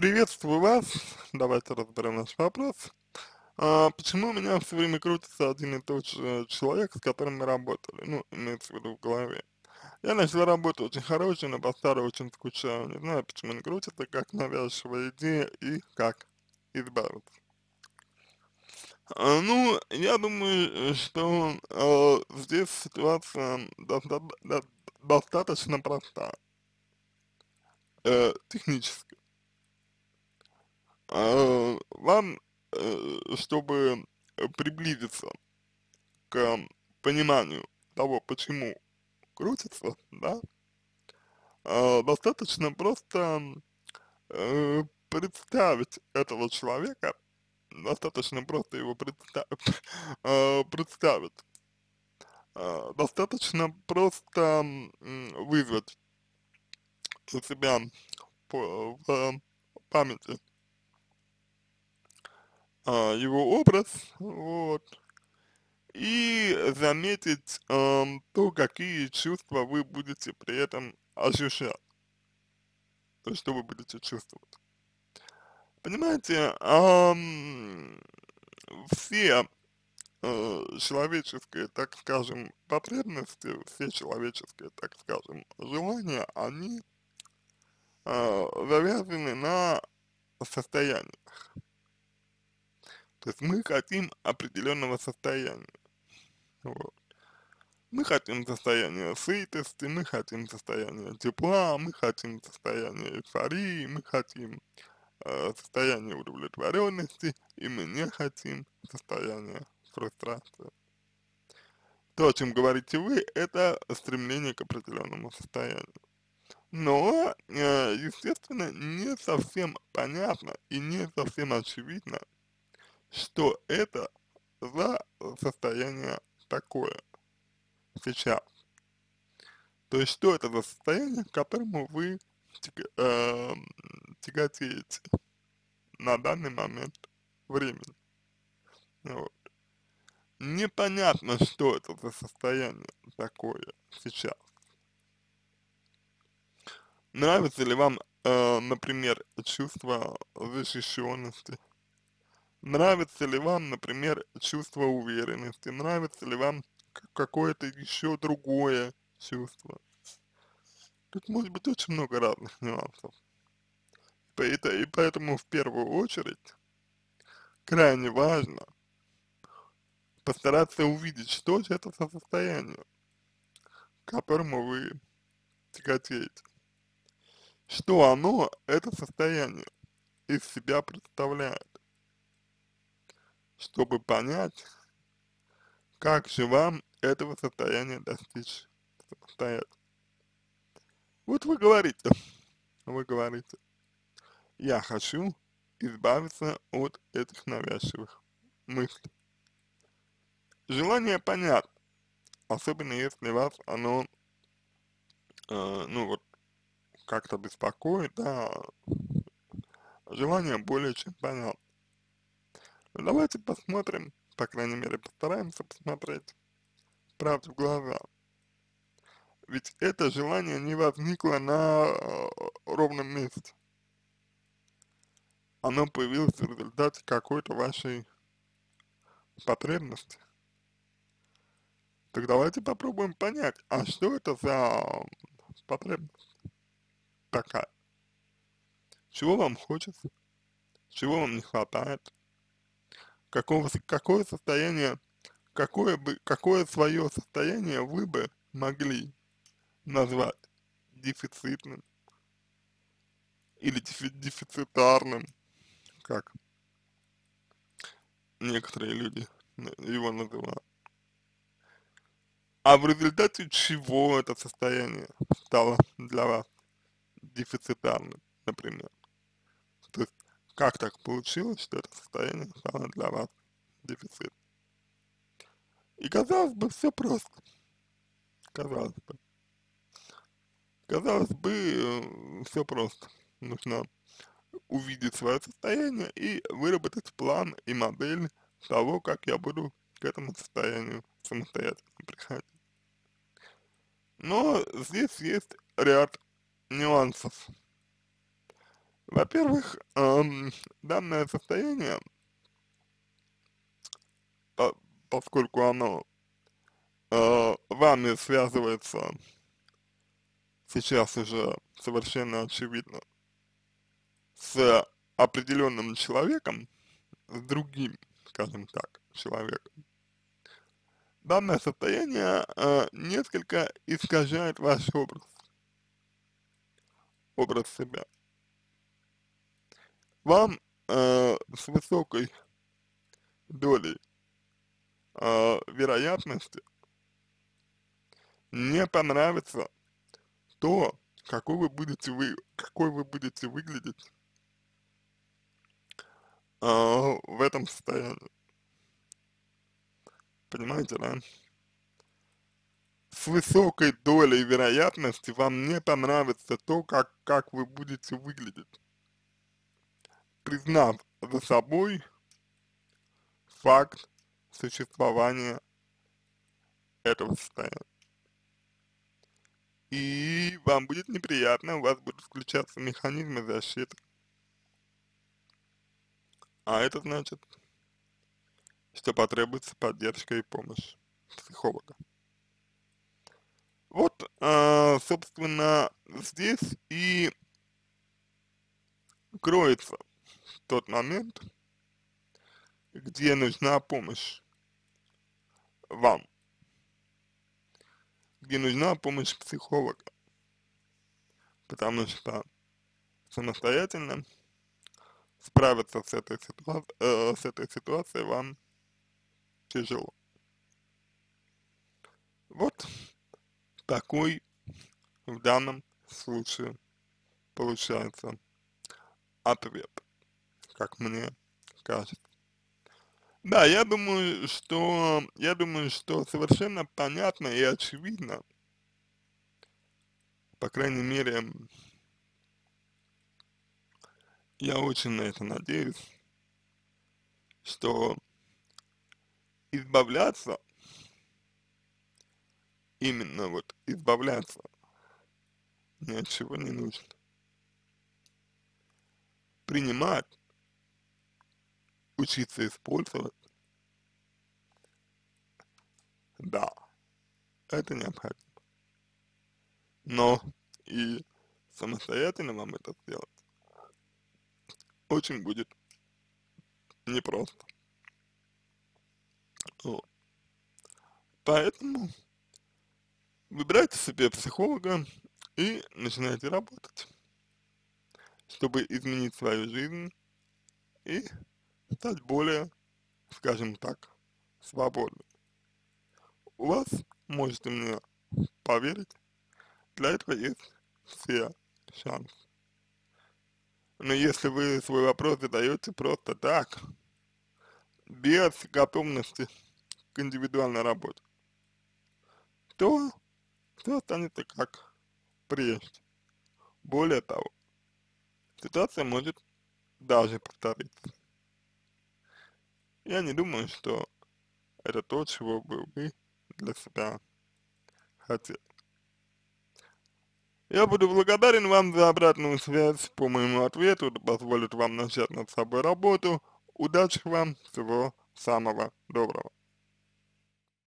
Приветствую вас. Давайте разберем наш вопрос. А, почему у меня все время крутится один и тот же человек, с которым мы работали? Ну, имеется в виду в голове. Я начал работу очень хороший, но по старой очень скучаю. Не знаю, почему не крутится, как навязчивая идея и как избавиться. А, ну, я думаю, что э, здесь ситуация доста до достаточно проста, э, технически. Э, вам, э, чтобы приблизиться к пониманию того, почему крутится, да, э, достаточно просто э, представить этого человека, достаточно просто его э, представить. Э, достаточно просто вызвать у себя в памяти а, его образ, вот, и заметить э, то, какие чувства вы будете при этом ощущать, то что вы будете чувствовать. Понимаете, э, все э, человеческие, так скажем, потребности, все человеческие, так скажем, желания, они э, завязаны на состояниях. То есть мы хотим определенного состояния. Вот. Мы хотим состояния сытости, мы хотим состояния тепла, мы хотим состояния эйфории, мы хотим э, состояния удовлетворенности, и мы не хотим состояния фрустрации. То, о чем говорите вы, это стремление к определенному состоянию. Но, э, естественно, не совсем понятно и не совсем очевидно, что это за состояние такое сейчас. То есть, что это за состояние, к которому вы э, тяготеете на данный момент времени. Вот. Непонятно, что это за состояние такое сейчас. Нравится ли вам, э, например, чувство защищенности, Нравится ли вам, например, чувство уверенности? Нравится ли вам какое-то еще другое чувство? Тут может быть очень много разных нюансов. И поэтому в первую очередь крайне важно постараться увидеть, что же это за состояние, к которому вы тяготеете. Что оно, это состояние, из себя представляет чтобы понять, как же вам этого состояния достичь самостоятельно. Вот вы говорите, вы говорите, я хочу избавиться от этих навязчивых мыслей. Желание понятно, особенно если вас оно, э, ну вот, как-то беспокоит, да, желание более чем понятно. Ну, давайте посмотрим, по крайней мере постараемся посмотреть правду в глаза. Ведь это желание не возникло на э, ровном месте. Оно появилось в результате какой-то вашей потребности. Так давайте попробуем понять, а что это за потребность такая? Чего вам хочется? Чего вам не хватает? Какого, какое состояние, какое бы, какое свое состояние вы бы могли назвать дефицитным или дефи, дефицитарным, как некоторые люди его называют. А в результате чего это состояние стало для вас дефицитарным, например? Как так получилось, что это состояние стало для вас дефицит? И казалось бы, все просто. Казалось бы. Казалось бы, э, все просто. Нужно увидеть свое состояние и выработать план и модель того, как я буду к этому состоянию самостоятельно приходить. Но здесь есть ряд нюансов. Во-первых, эм, данное состояние, по поскольку оно э, вами связывается сейчас уже совершенно очевидно с определенным человеком, с другим, скажем так, человеком, данное состояние э, несколько искажает ваш образ, образ себя. Вам э, с высокой долей э, вероятности не понравится то, какой вы будете вы, какой вы будете выглядеть э, в этом состоянии. Понимаете, да? С высокой долей вероятности вам не понравится то, как, как вы будете выглядеть, признав за собой факт существования этого состояния. И вам будет неприятно, у вас будут включаться механизмы защиты. А это значит, что потребуется поддержка и помощь психолога. Вот, э, собственно, здесь и кроется тот момент, где нужна помощь вам, где нужна помощь психолога, потому что самостоятельно справиться с этой, ситуа э, с этой ситуацией вам тяжело. Вот такой в данном случае получается ответ, как мне кажется. Да, я думаю, что я думаю, что совершенно понятно и очевидно, по крайней мере, я очень на это надеюсь, что избавляться, именно вот избавляться ни от чего не нужно. Принимать, учиться использовать, да, это необходимо. Но и самостоятельно вам это сделать очень будет непросто. Вот. Поэтому выбирайте себе психолога и начинайте работать, чтобы изменить свою жизнь и стать более, скажем так, свободным. У вас, можете мне поверить, для этого есть все шансы. Но если вы свой вопрос задаете просто так, без готовности к индивидуальной работе, то все останется как прежде. Более того, ситуация может даже повториться. Я не думаю, что это то, чего бы вы для себя хотели. Я буду благодарен вам за обратную связь по моему ответу, это позволит вам начать над собой работу. Удачи вам, всего самого доброго.